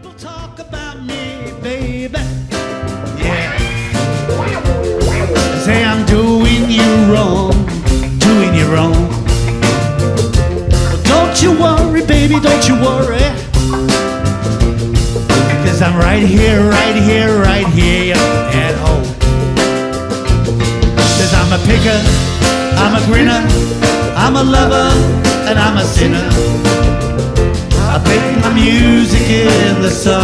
People talk about me, baby. Yeah. Say I'm doing you wrong, doing you wrong. Well, don't you worry, baby, don't you worry. Cause I'm right here, right here, right here at home. Cause I'm a picker, I'm a grinner, I'm a lover, and I'm a sinner. I make my music in the sun.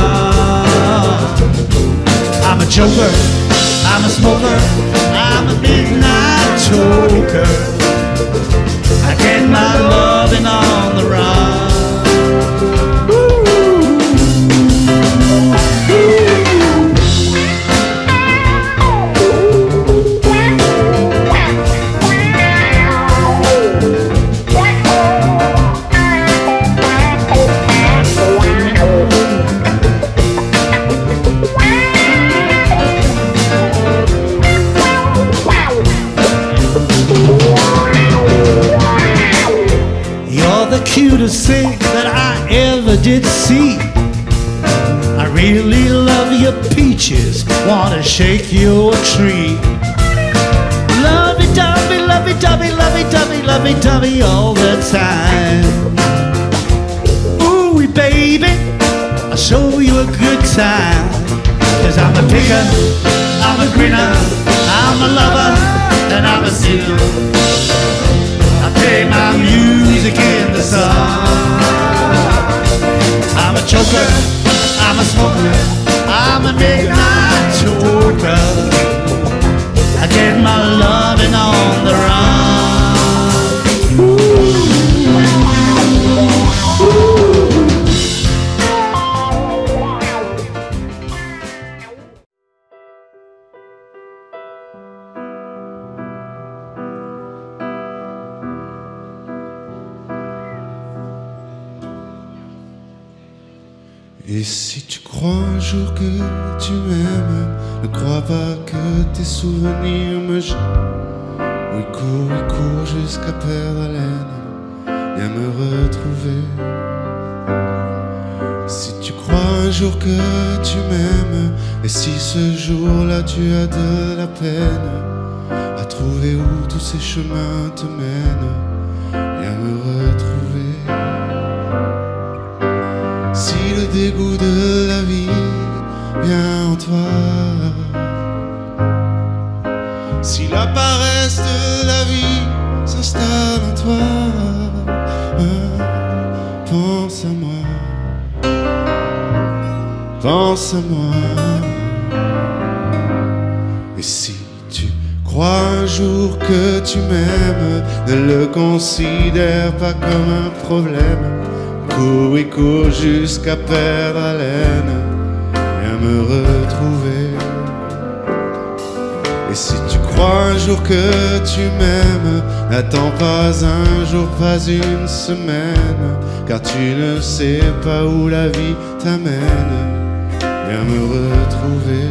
I'm a joker, I'm a smoker, I'm a midnight choker. I get my loving on the run. Thing that I ever did see. I really love your peaches, wanna shake your tree. Lovey dovey, lovey dovey, lovey dovey, lovey dovey all the time. Ooh, baby, I'll show you a good time. Cause I'm a picker, I'm a grinner, I'm a lover, and I'm a sinner. Play my music in the sun. I'm a choker, I'm a smoker, I'm a midnight choker. I get my loving on the run. Tes souvenirs me gênent. Oui, cours, oui, cours jusqu'à perdre haleine, viens me retrouver. Si tu crois un jour que tu m'aimes, et si ce jour-là tu as de la peine à trouver où tous ces chemins te mènent, viens me retrouver. Si le dégoût de Et si tu crois un jour que tu m'aimes, ne le considère pas comme un problème. Cours et cours jusqu'à perdre haleine, viens me retrouver. Et si tu crois un jour que tu m'aimes, n'attends pas un jour, pas une semaine, car tu ne sais pas où la vie t'amène. Me retrouver.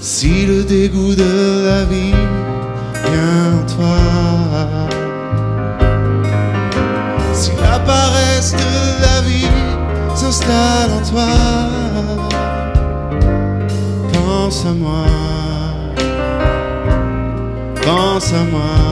Si le dégoût de la vie vient en toi, si la paresse de la vie s'installe en toi, pense à moi, pense à moi.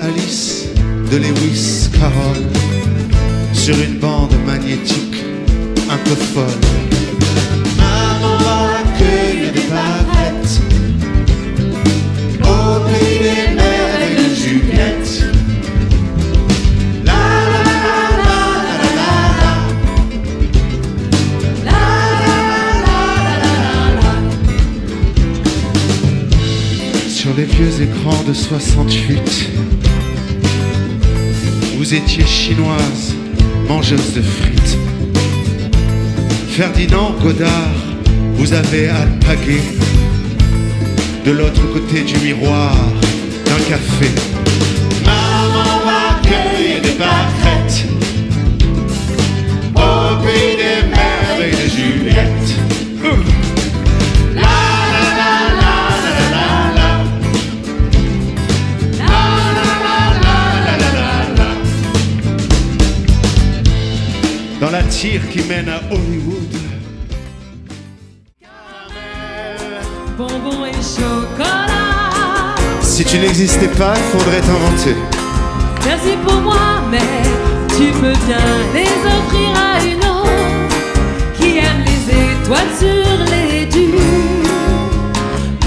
Alice de Lewis Carroll sur une bande magnétique un peu folle. Vieux écrans de 68, vous étiez chinoise, mangeuse de frites. Ferdinand Godard, vous avez alpagué de l'autre côté du miroir d'un café. Maman va cueillir des pâquerettes au pays des mers et de Juliette. Satire qui mène à Hollywood. bonbons et chocolat. Si tu n'existais pas, faudrait t'inventer. Merci pour moi, mais tu peux bien les offrir à une autre qui aime les étoiles sur les dunes.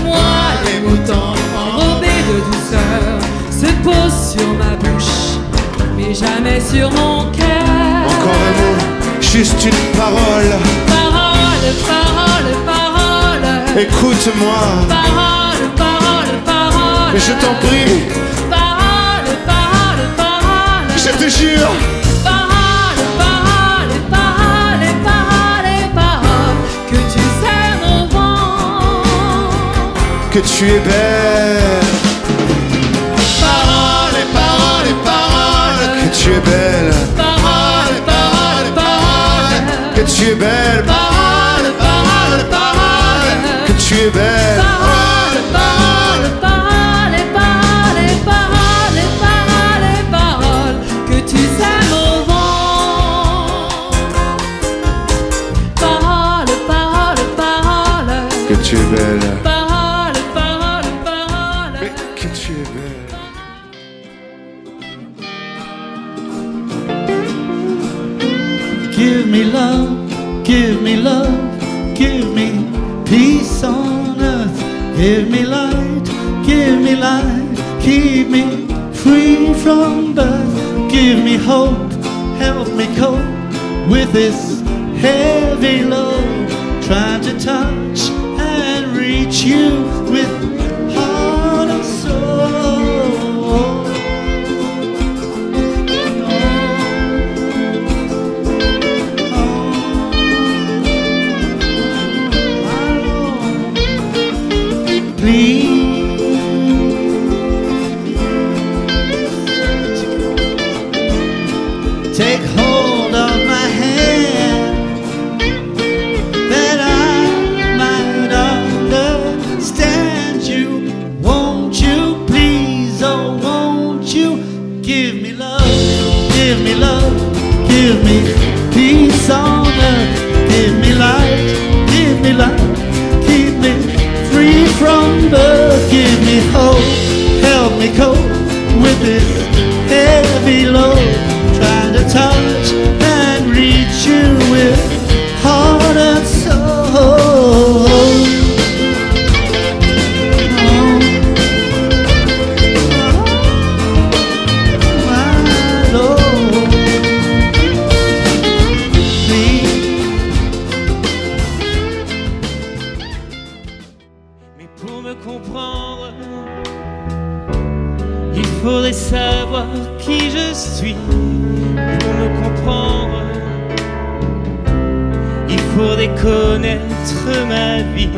Moi, les moutons enrobés de douceur se posent sur ma bouche, mais jamais sur mon cœur. Juste une parole. Parole, parole, parole. Écoute-moi, Parole, parole, parole. je t'en prie, Parole, parole, parole. je te jure. Parole, parole, parole, parole, parole. Que tu sèmes au vent. que tu es belle. Parole et parole et parole, que tu es belle. Contribute, contribute. Free from birth. Give me hope, help me cope with this heavy load. Trying to touch and reach you with from give me hope, help me cope with this Mais pour me comprendre, il faudrait savoir qui je suis. Pour me comprendre, il faudrait connaître ma vie.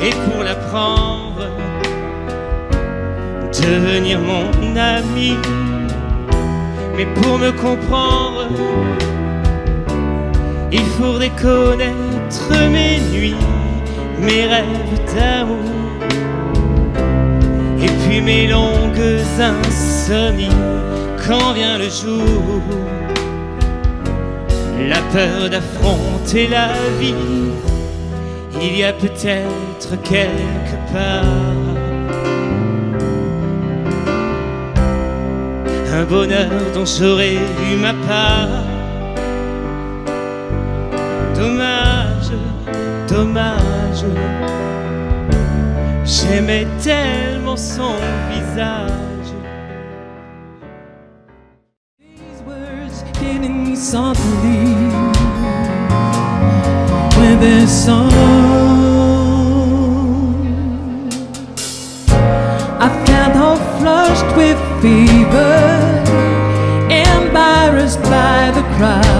Et pour l'apprendre, devenir mon ami. Mais pour me comprendre, il faudrait connaître mes nuits, mes rêves d'amour, et puis mes longues insomnies quand vient le jour. La peur d'affronter la vie, il y a peut-être quelque part un bonheur dont j'aurais eu ma part. Dommage, dommage, j'aimais tellement son visage. These words getting me softly with this song. I found her flushed with fever, embarrassed by the crowd.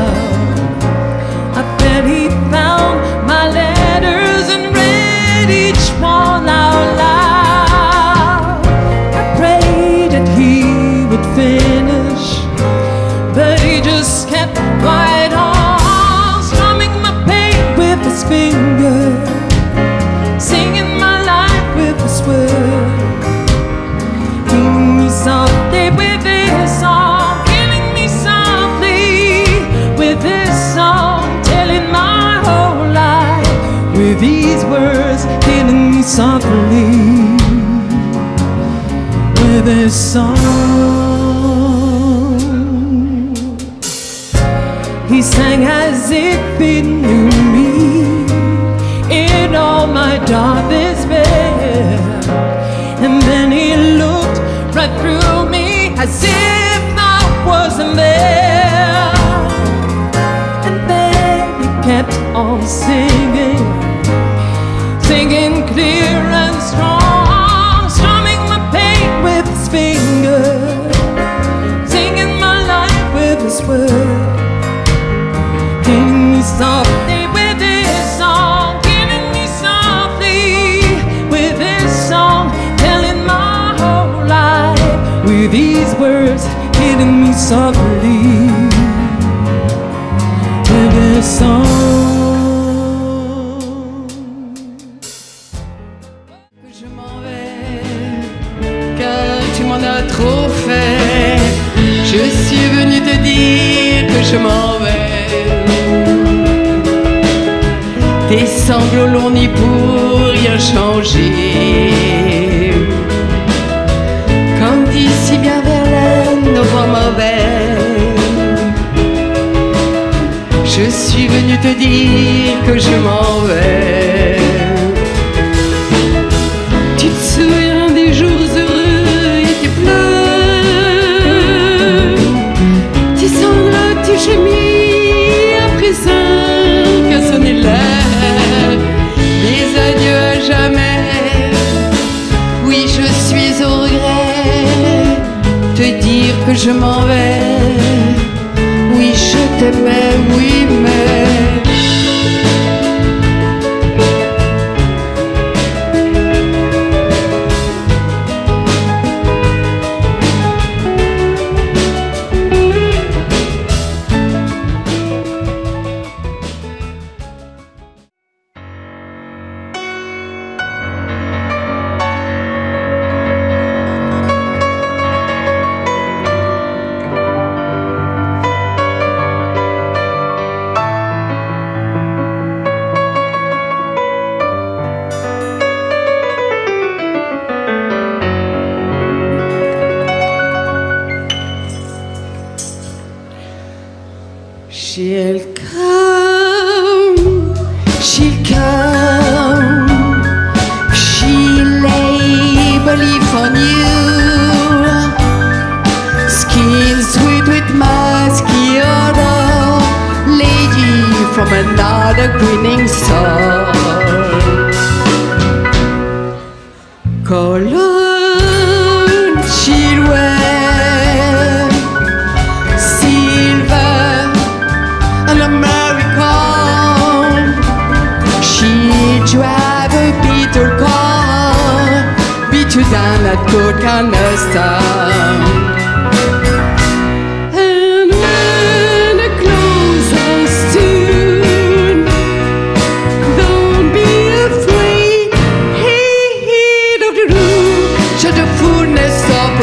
Killing me softly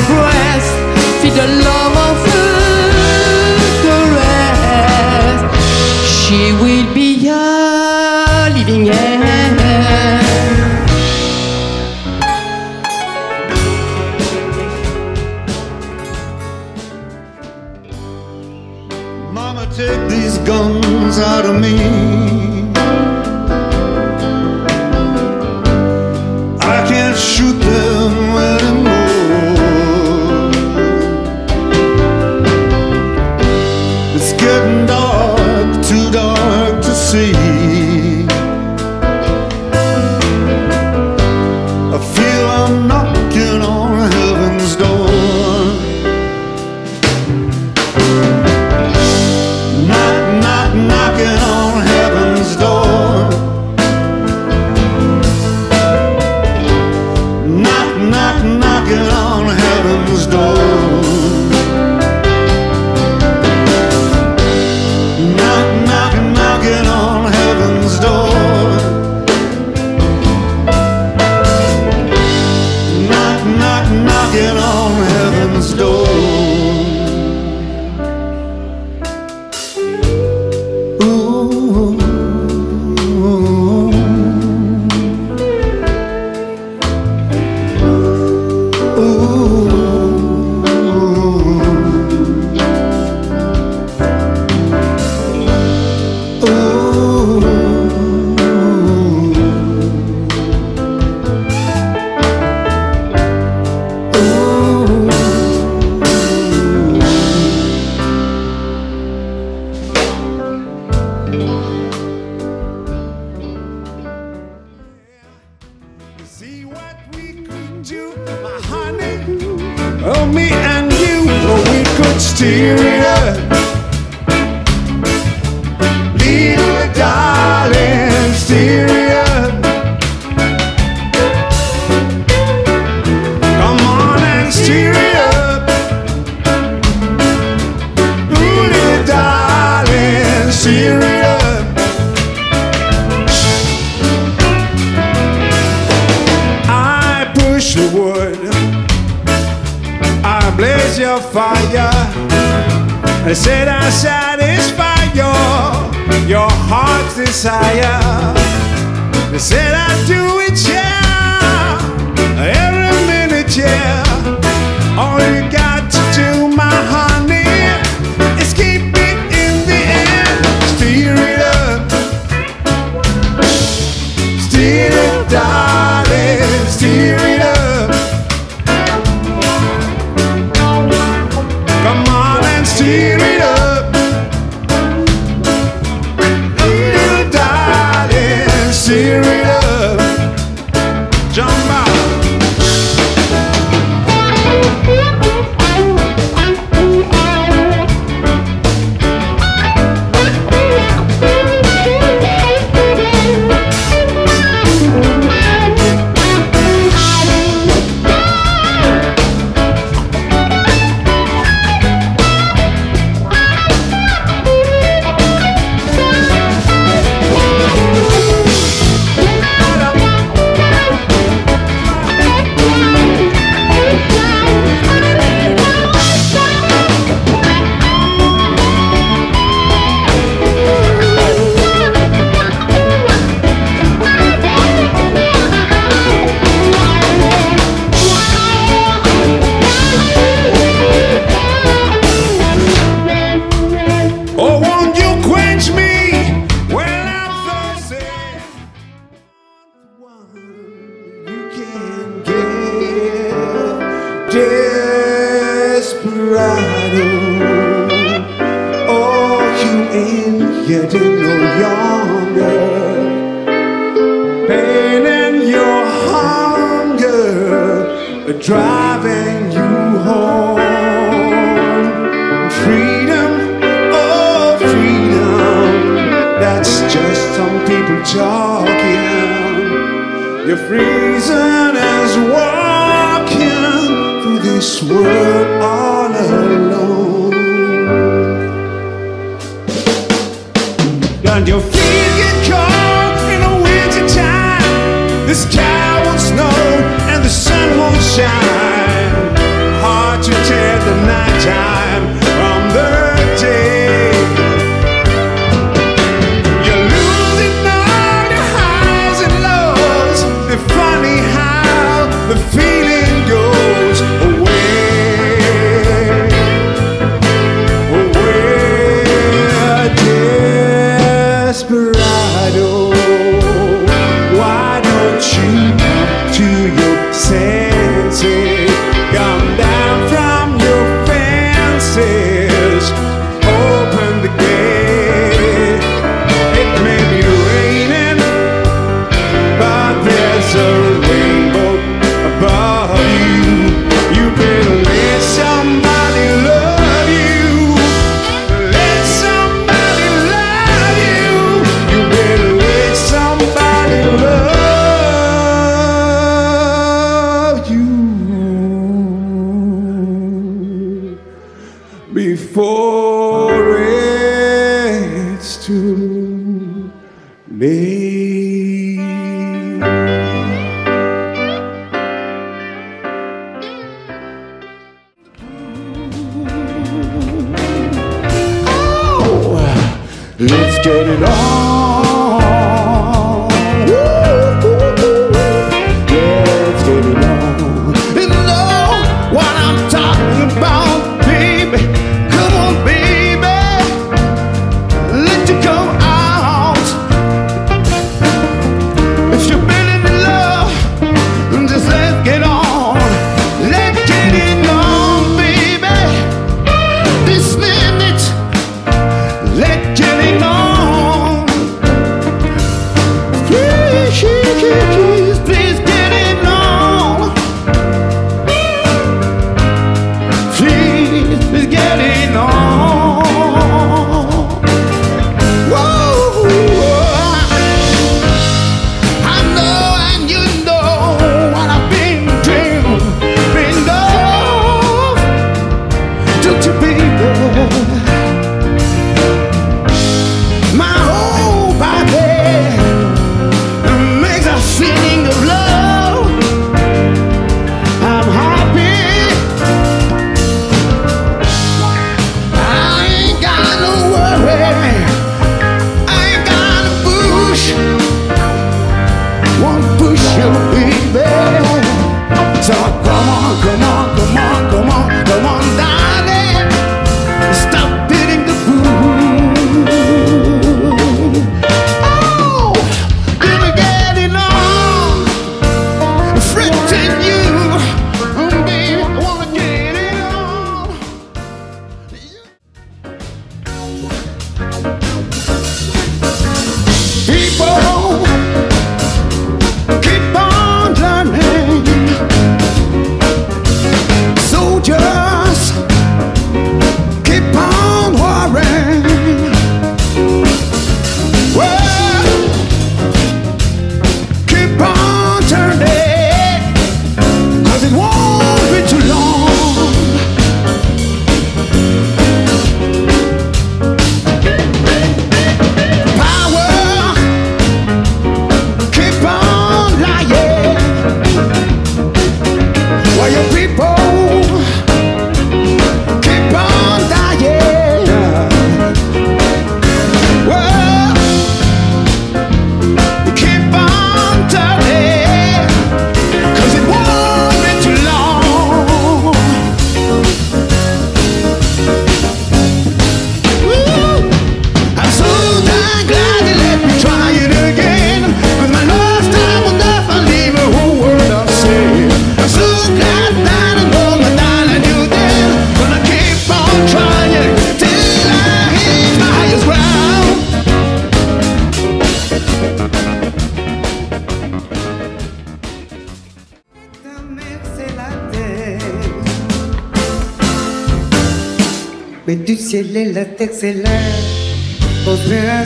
breast, feed the love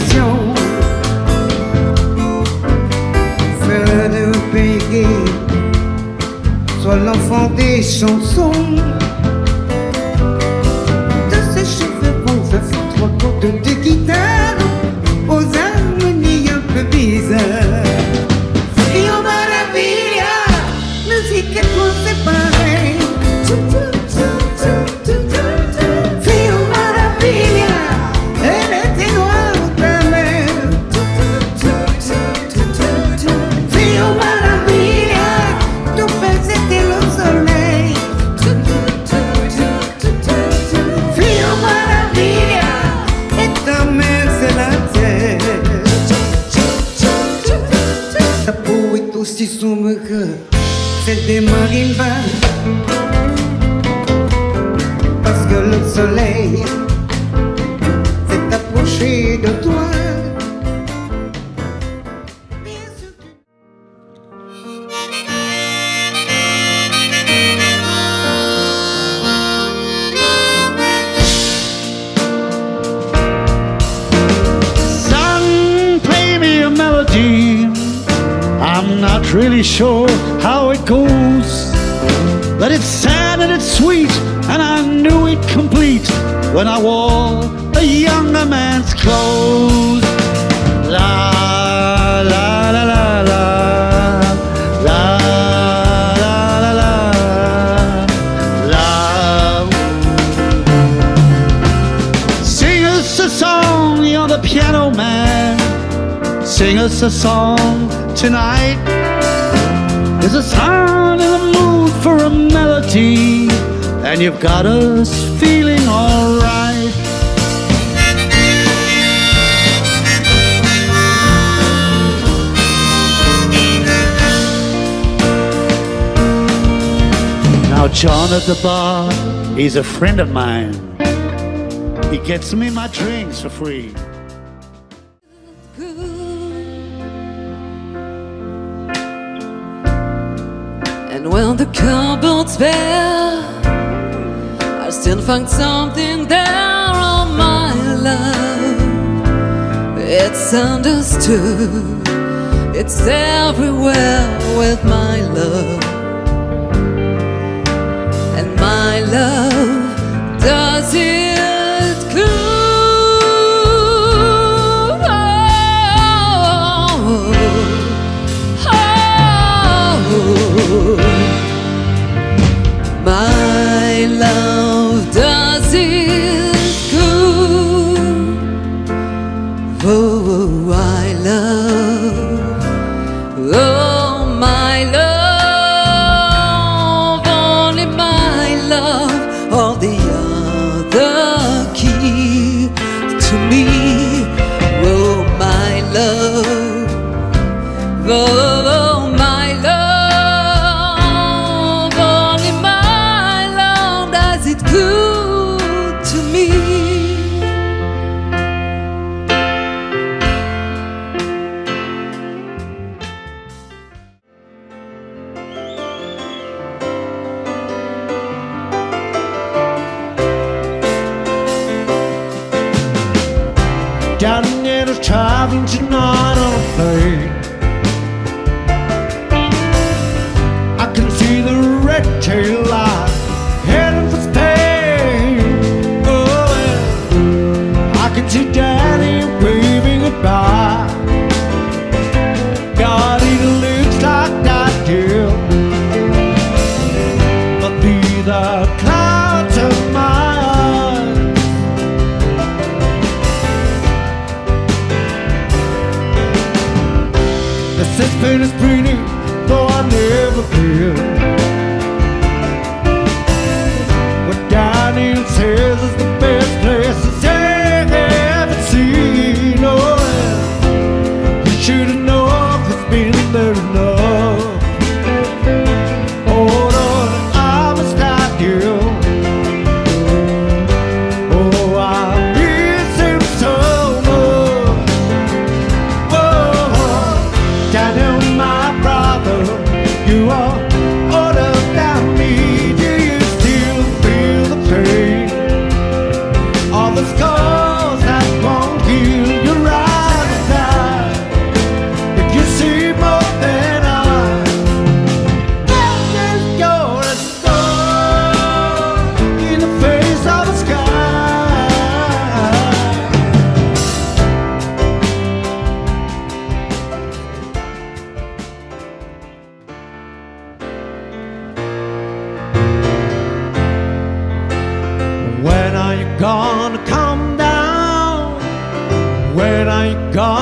conspiration. Faire de payer, soit l'enfant des chansons. De ses cheveux fait trois cordes de guitare des marimbas Parce que le soleil That it's sad and it's sweet, and I knew it complete when I wore a younger man's clothes. La la la la la la. la, la, la Sing us a song, you're the piano man. Sing us a song tonight. There's a sound in the mood for a melody, and you've got us feeling alright. Now, John at the bar, he's a friend of mine. He gets me my drinks for free. And when the bare, I still find something there on my love. It's understood, it's everywhere with my love. And my love does it the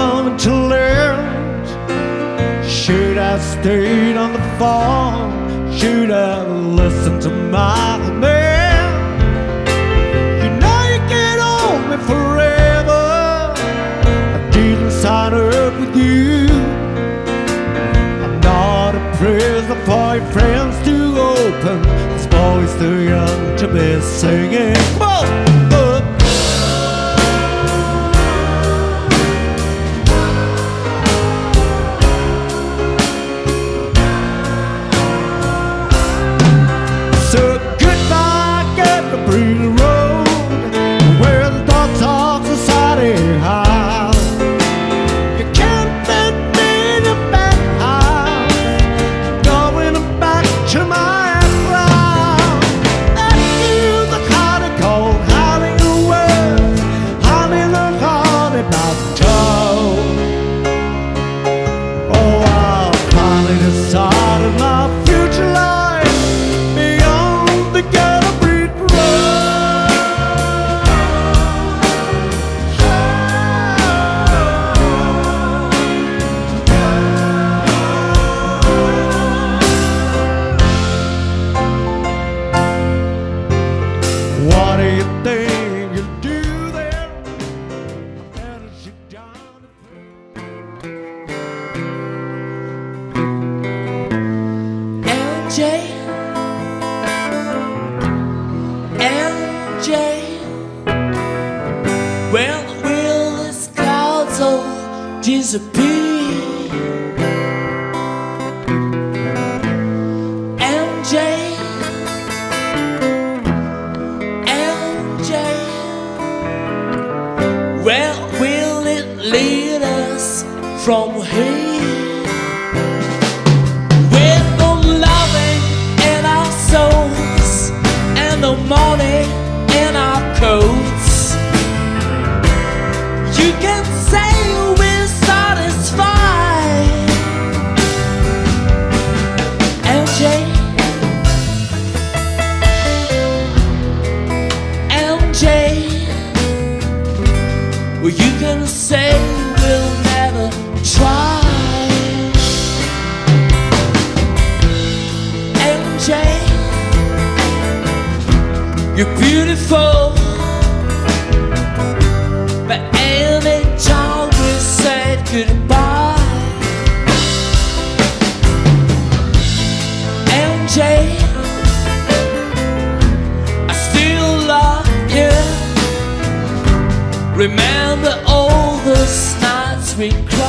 coming to land. Should I have stayed on the farm? Should I have listened to my man? You know you can't hold me forever. I didn't sign up with you. I'm not a prisoner for your friends to open. This boy's too young to be singing. Whoa! Goodbye. MJ, I still love you. Remember all those nights we cried.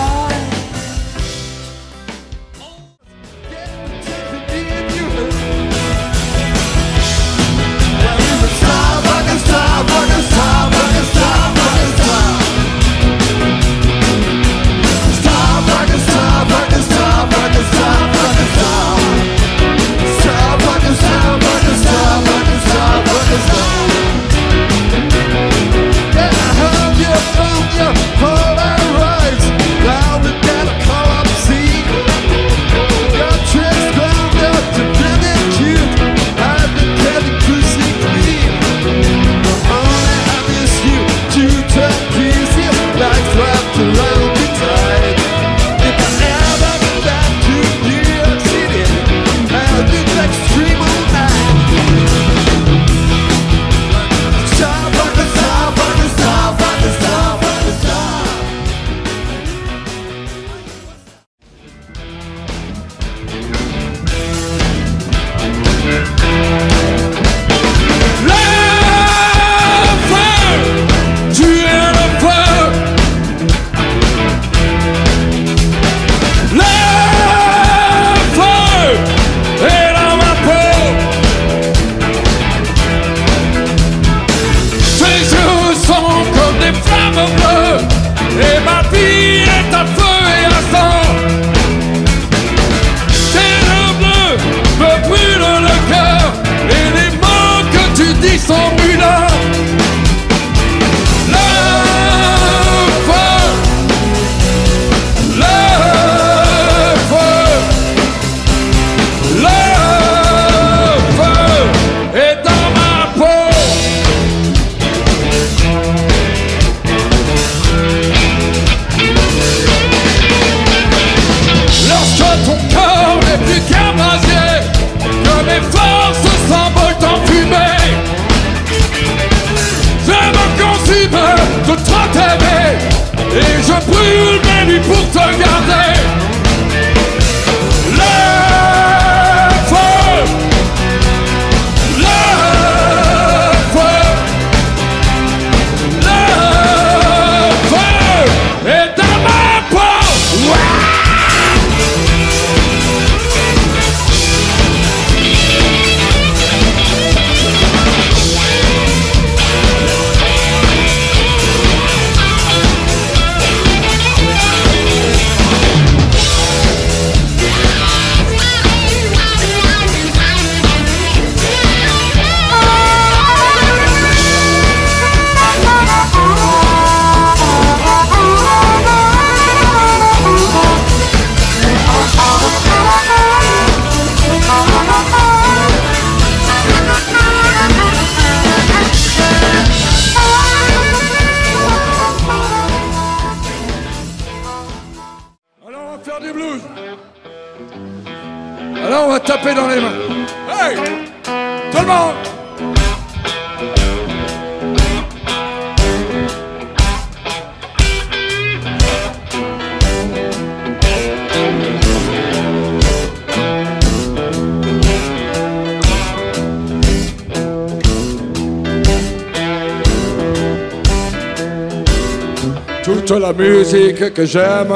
La musique que j'aime,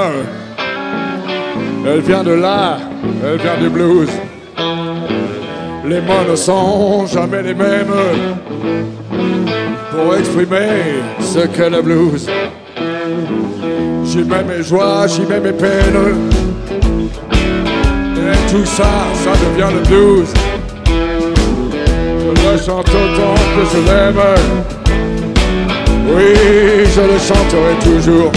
elle vient de là, elle vient du blues. Les mots ne sont jamais les mêmes pour exprimer ce qu'est le blues. J'y mets mes joies, j'y mets mes peines. Et tout ça, ça devient le blues. Je chante autant que je l'aime. Oui, je le chanterai toujours.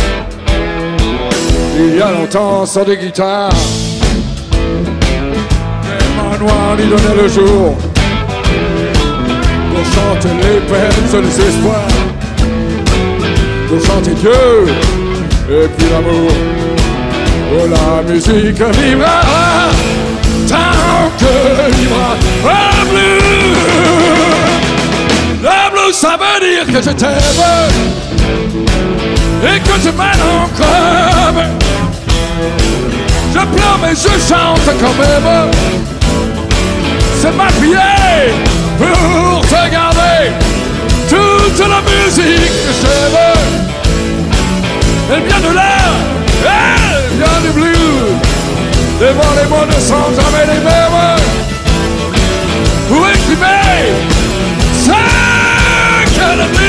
Il y a longtemps, sans des guitares, un noir lui donnait le jour pour chanter les peines les espoirs, pour chanter Dieu et puis l'amour. Oh, la musique vivra tant que vivra le blues. Ça veut dire que je t'aime et que tu m'aimes encore. Je pleure mais je chante quand même. C'est ma prière pour te garder toute la musique que j'aime. Elle vient de là, elle vient du blues. Devant les mots ne sont jamais les mêmes. Pour exprimer enemy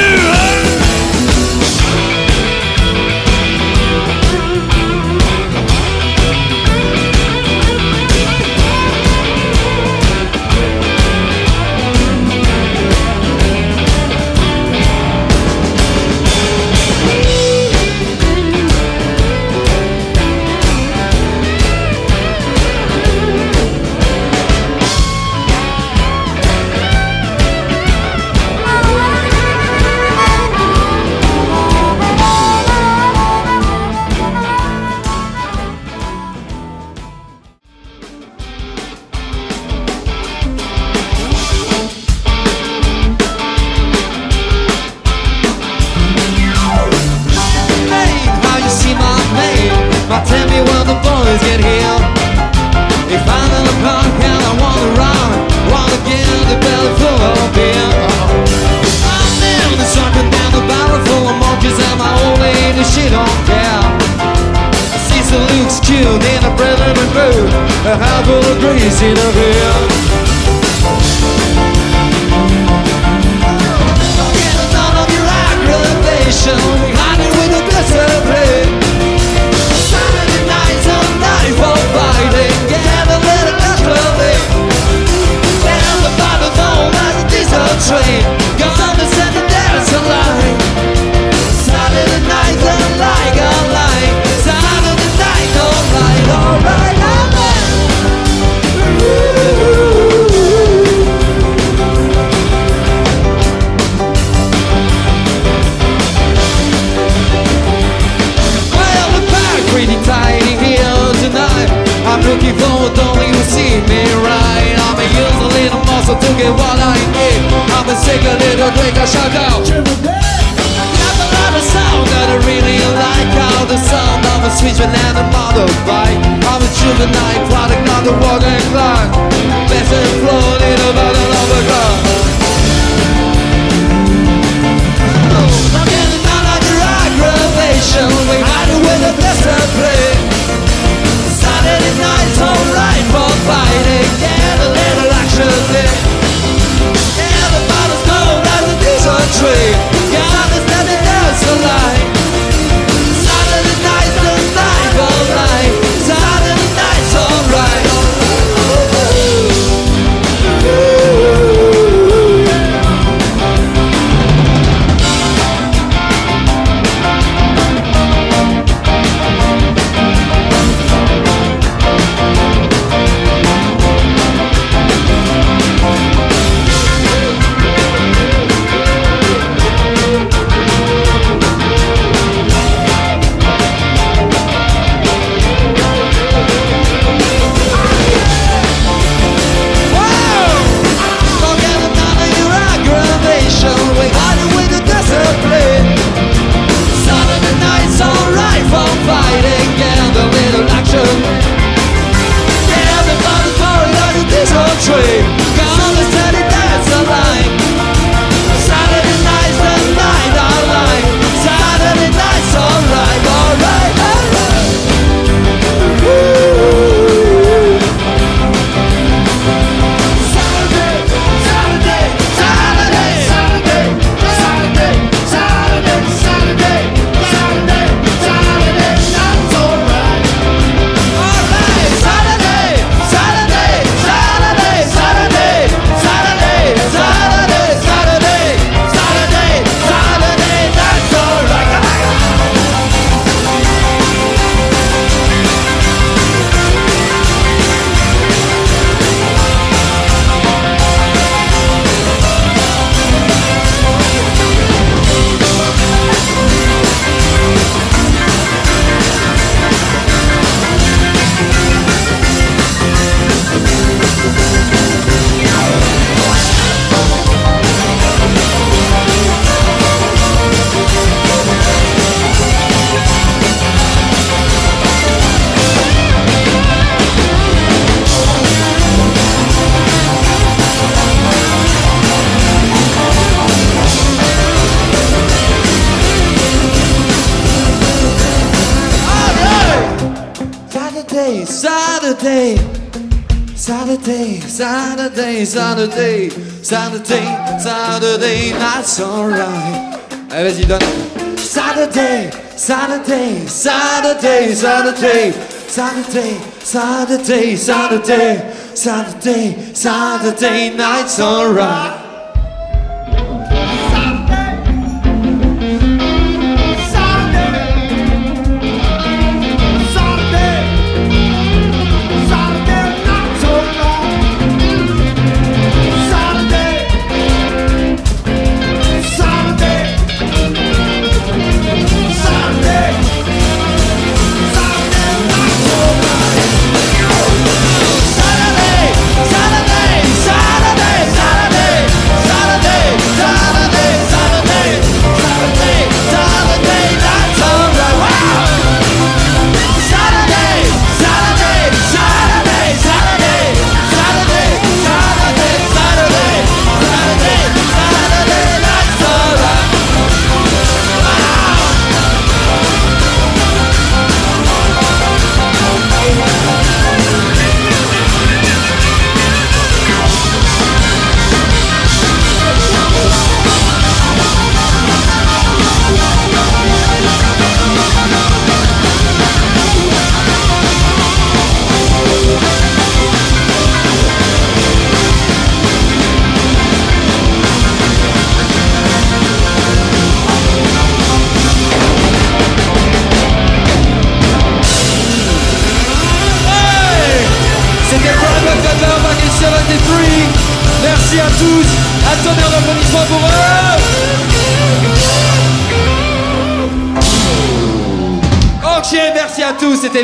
Saturday, Saturday, Saturday, Saturday night's alright. Allez, vas-y, donne. Saturday, Saturday, Saturday, Saturday, Saturday, Saturday, Saturday, Saturday, Saturday night's alright.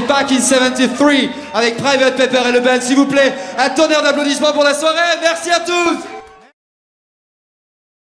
Back in 73 avec Private Pepper et le band. S'il vous plaît, un tonnerre d'applaudissements pour la soirée. Merci à tous.